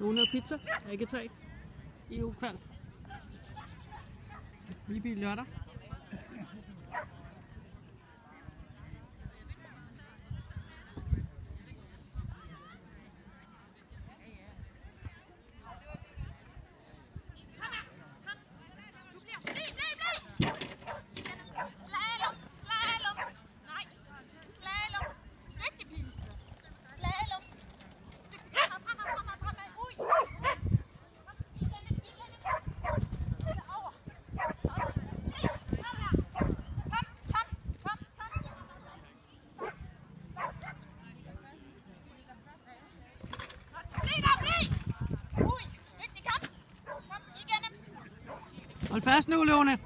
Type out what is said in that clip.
Nogen noget pizza? Ikke tre? EU-kvald. Vi bliver lørdag. Hold fast nu, Lone.